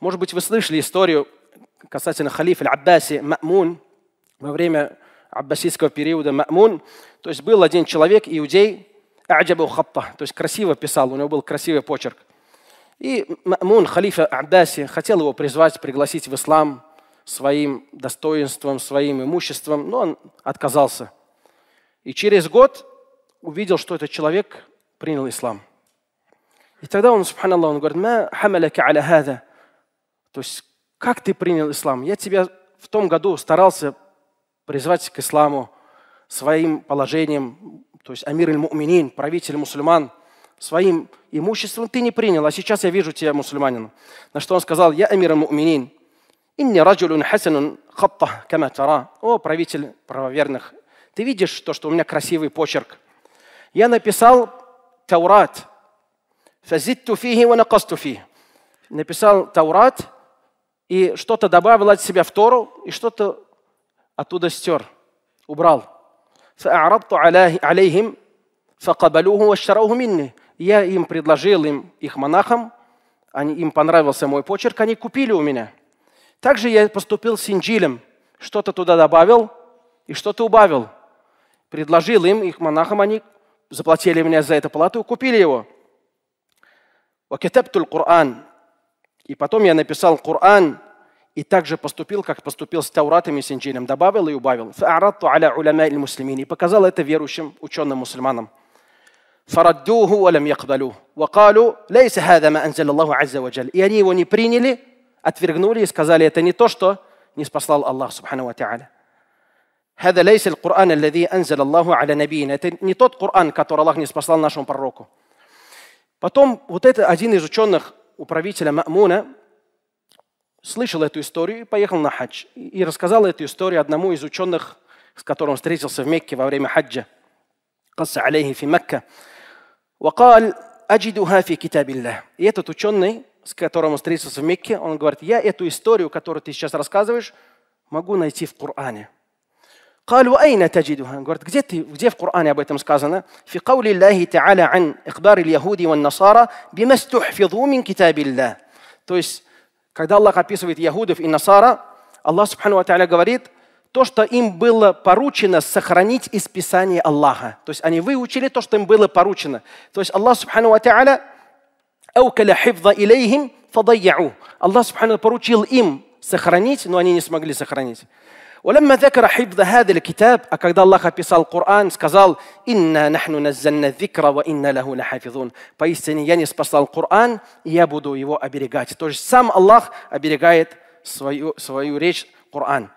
Может быть, вы слышали историю касательно халифа Аль-Аббаси Ма'мун во время аббасидского периода Ма'мун. То есть был один человек, иудей, Аджабу Хатта, то есть красиво писал, у него был красивый почерк. И Ма'мун, халифа Аббаси, хотел его призвать, пригласить в ислам своим достоинством, своим имуществом, но он отказался. И через год увидел, что этот человек принял ислам. И тогда он, субханаллах, он говорит, «Ма хамаляка аля хада». То есть, как ты принял ислам? Я тебя в том году старался призвать к исламу своим положением, то есть амир муминин правитель мусульман, своим имуществом ты не принял, а сейчас я вижу тебя мусульманином. На что он сказал, я амир муминин, инни раджулун хасанун хатта кама тара. О, правитель правоверных, ты видишь то, что у меня красивый почерк. Я написал Таурат. Написал Таурат и что-то добавил от себя в Тору и что-то оттуда стер, убрал. فأعرضت عليهم فقبلوه واشتروه مني. Я им предложил им, их монахам, они, им понравился мой почерк, они купили у меня. Также я поступил с Инджилем, что-то туда добавил и что-то убавил. Предложил им, их монахам, они заплатили мне за это плату и купили его. Коран. И потом я написал Коран и также поступил, как поступил с Тауратом и с Инджилем. Добавил и убавил. И показал это верующим ученым мусульманам. فردوه ولم يقبلوه وقالوا ليس هذا ما أنزل الله عز وجل и они его не приняли отвергнули и сказали это не то что не спаслал Аллах субхану ва та'аля هذا ليس القرآن الذي أنزل الله على نبينا это не тот Коран который Аллах не спаслал нашему пророку потом вот это один из ученых у правителя Ма'муна слышал эту историю и поехал на хадж и рассказал эту историю одному из ученых с которым встретился в Мекке во время хаджа قص عليه في مكة وقال أجدها في كتاب الله. И этот ученый, с которым он встретился в Мекке, он говорит, я эту историю, которую ты сейчас рассказываешь, могу найти в Коране. قالوا أين تجدها؟ Он говорит, где ты, где в Коране об этом сказано? في قول الله تعالى عن إخبار اليهود والنصارى بما استحفظوا من كتاب الله. То есть, когда Аллах описывает Яхудов и Насара, Аллах Субхану Ва говорит, то, что им было поручено сохранить из Писания Аллаха. То есть они выучили то, что им было поручено. То есть Аллах Субхану Ва Та'аля Аллах Субхану поручил им сохранить, но они не смогли сохранить. ولما ذكر حفظ هذا الكتاب а الله Аллах القرآن Коран, сказал نحن нахну الذكر дзикра له инна лаху лахафизун». Спасал Коран, и я буду его оберегать. То есть сам Аллах оберегает свою, свою речь Коран.